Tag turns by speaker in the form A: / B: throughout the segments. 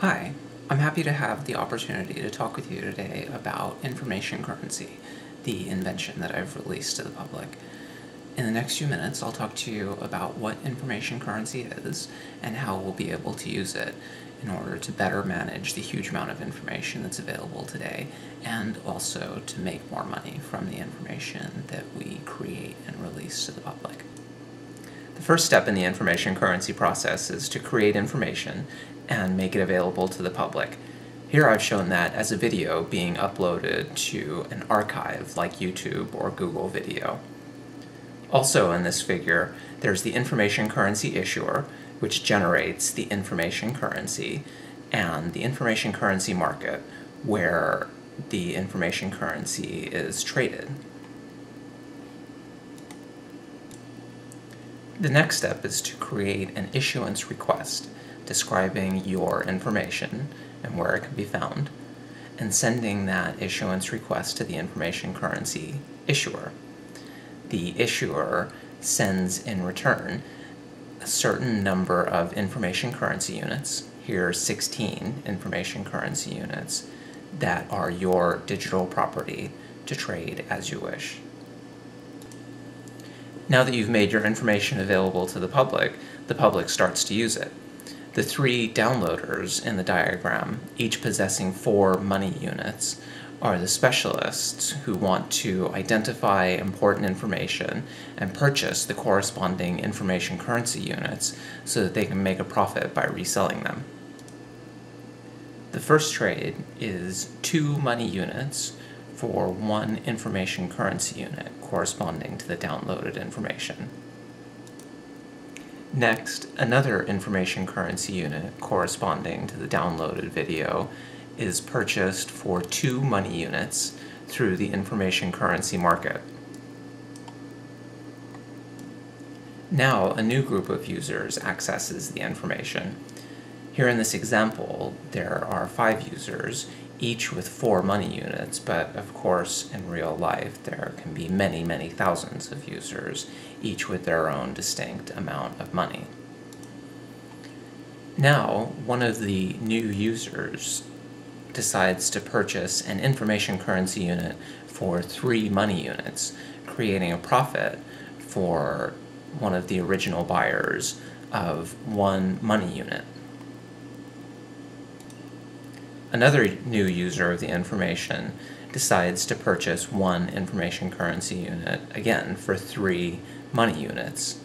A: Hi, I'm happy to have the opportunity to talk with you today about information currency, the invention that I've released to the public. In the next few minutes, I'll talk to you about what information currency is and how we'll be able to use it in order to better manage the huge amount of information that's available today and also to make more money from the information that we create and release to the public. The first step in the information currency process is to create information and make it available to the public. Here I've shown that as a video being uploaded to an archive like YouTube or Google Video. Also in this figure, there's the information currency issuer, which generates the information currency, and the information currency market, where the information currency is traded. The next step is to create an issuance request describing your information and where it can be found, and sending that issuance request to the information currency issuer. The issuer sends in return a certain number of information currency units, here 16 information currency units, that are your digital property to trade as you wish. Now that you've made your information available to the public, the public starts to use it. The three downloaders in the diagram, each possessing four money units, are the specialists who want to identify important information and purchase the corresponding information currency units so that they can make a profit by reselling them. The first trade is two money units for one information currency unit corresponding to the downloaded information. Next, another information currency unit corresponding to the downloaded video is purchased for two money units through the information currency market. Now, a new group of users accesses the information. Here in this example, there are five users, each with four money units, but of course, in real life, there can be many, many thousands of users, each with their own distinct amount of money. Now, one of the new users decides to purchase an information currency unit for three money units, creating a profit for one of the original buyers of one money unit. Another new user of the information decides to purchase one information currency unit, again, for three money units.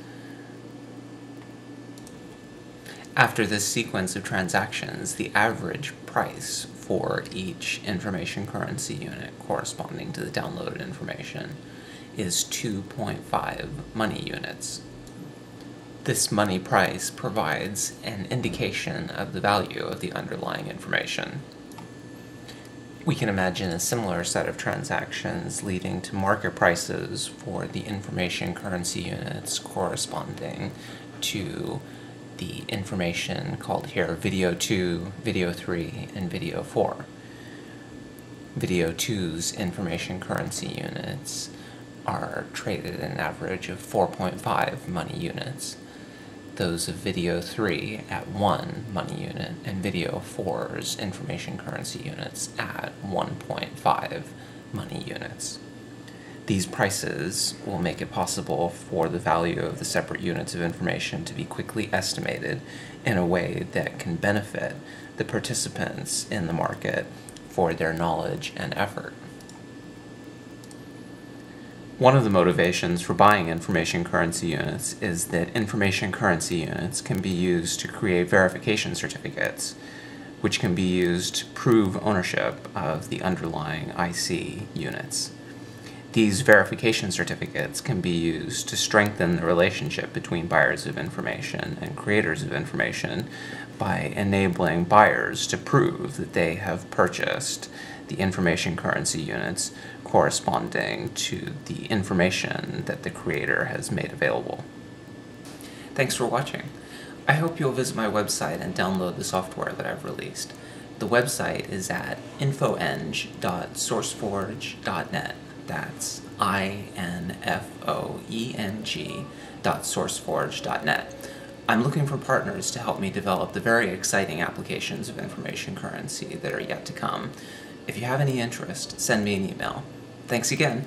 A: After this sequence of transactions, the average price for each information currency unit corresponding to the downloaded information is 2.5 money units. This money price provides an indication of the value of the underlying information. We can imagine a similar set of transactions leading to market prices for the information currency units corresponding to the information called here Video 2, Video 3, and Video 4. Video 2's information currency units are traded an average of 4.5 money units those of Video 3 at 1 money unit, and Video 4's information currency units at 1.5 money units. These prices will make it possible for the value of the separate units of information to be quickly estimated in a way that can benefit the participants in the market for their knowledge and effort. One of the motivations for buying information currency units is that information currency units can be used to create verification certificates, which can be used to prove ownership of the underlying IC units. These verification certificates can be used to strengthen the relationship between buyers of information and creators of information by enabling buyers to prove that they have purchased the information currency units corresponding to the information that the creator has made available. Thanks for watching. I hope you'll visit my website and download the software that I've released. The website is at infoeng.sourceforge.net. That's I N F O E N G dot sourceforge.net. I'm looking for partners to help me develop the very exciting applications of information currency that are yet to come. If you have any interest, send me an email. Thanks again.